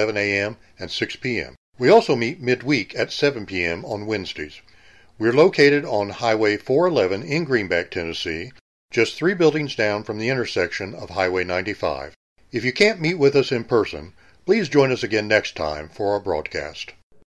11 a.m. and 6 p.m. We also meet midweek at 7 p.m. on Wednesdays. We're located on Highway 411 in Greenback, Tennessee, just three buildings down from the intersection of Highway 95. If you can't meet with us in person, please join us again next time for our broadcast.